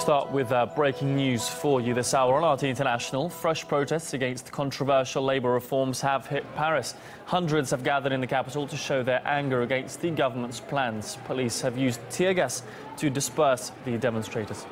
Start with uh, breaking news for you this hour on RT International. Fresh protests against controversial labour reforms have hit Paris. Hundreds have gathered in the capital to show their anger against the government's plans. Police have used tear gas to disperse the demonstrators.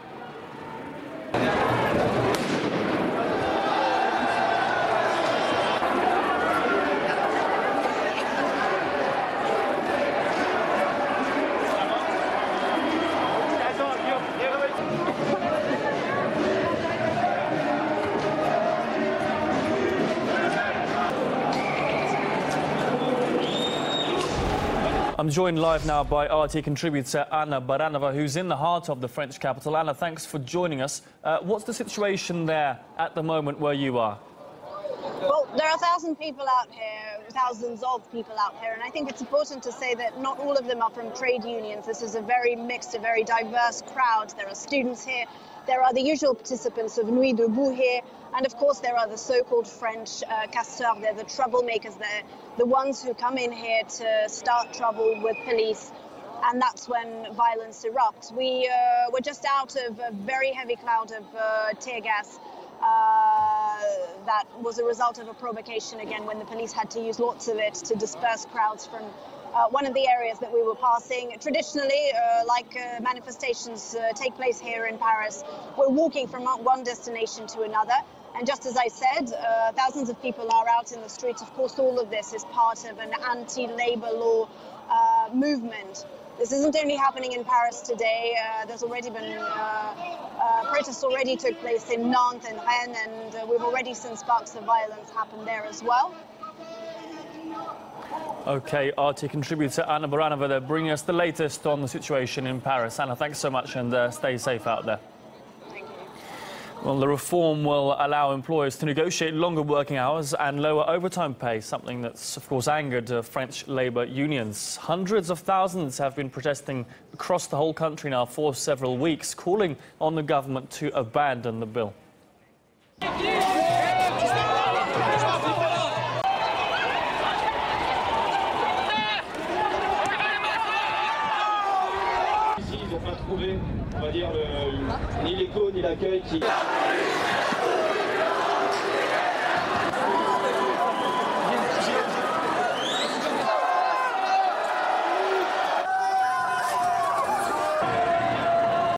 I'm joined live now by RT contributor Anna Baranova, who's in the heart of the French capital. Anna, thanks for joining us. Uh, what's the situation there at the moment where you are? Well, there are a thousand people out here, thousands of people out here, and I think it's important to say that not all of them are from trade unions. This is a very mixed, a very diverse crowd. There are students here, there are the usual participants of Nuit Debout here, and of course there are the so-called French uh, casseurs. They're the troublemakers. They're the ones who come in here to start trouble with police and that's when violence erupts. We uh, were just out of a very heavy cloud of uh, tear gas uh, that was a result of a provocation again when the police had to use lots of it to disperse crowds from uh, one of the areas that we were passing. Traditionally, uh, like uh, manifestations uh, take place here in Paris, we're walking from one destination to another. And just as I said, uh, thousands of people are out in the streets. Of course, all of this is part of an anti-labor law movement. This isn't only happening in Paris today. there's already been uh, protests already took place in Nantes and Rennes, and uh, we've already seen sparks of violence happen there as well. OK, RT contributor Anna Baranova there bringing us the latest on the situation in Paris. Anna, thanks so much and uh, stay safe out there. Well, the reform will allow employers to negotiate longer working hours and lower overtime pay, something that's, of course, angered uh, French labour unions. Hundreds of thousands have been protesting across the whole country now for several weeks, calling on the government to abandon the bill. on va dire, ni l'écho ni l'accueil qui...